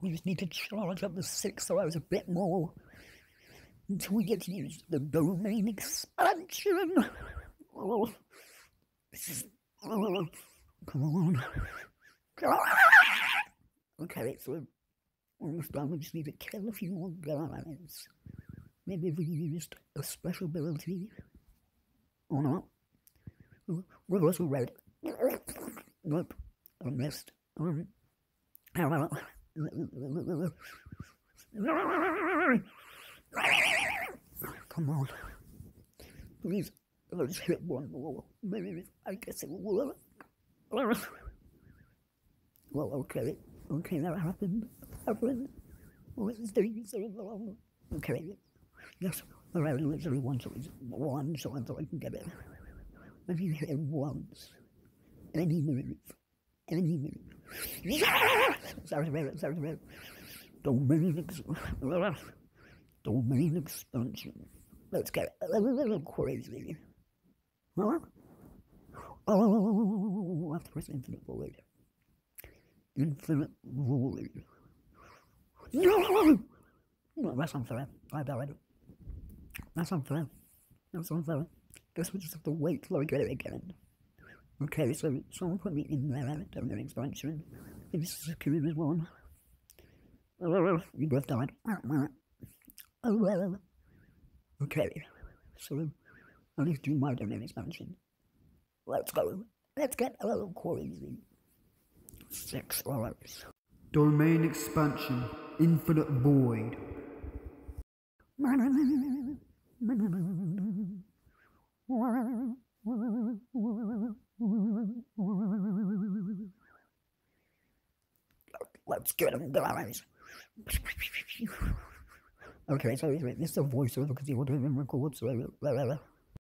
We just need to charge up the six arrows a bit more until we get to use the domain expansion. Oh, oh, come on. Ah! Okay, so almost done. We just need to kill a few more guys. Maybe we used a special ability or not. We're also red. Nope, I missed. Alright. Come on. Please, let's hit one more. Maybe I guess it will. Well, okay. Okay, that happened. Happened. Wednesday, so long. Okay. Yes, alright, literally once it was one, so I thought I can get it. If you hit it once, any move, any move. Domain, domain expansion. Let's get a little crazy. Oh, I have to press infinite void. Infinite void. No! No, that's unfair. I bet That's unfair. That's unfair. Guess we just have to wait till I get it again. Okay, so someone put me in there, domain expansion. Secure as one. Oh, you both died. Oh well. Okay, so I need to do my domain expansion. Let's go. Let's get a little crazy. Six hours. Domain expansion. Infinite void. Let's get them guys. Okay, so this is a voiceover because you want to record, so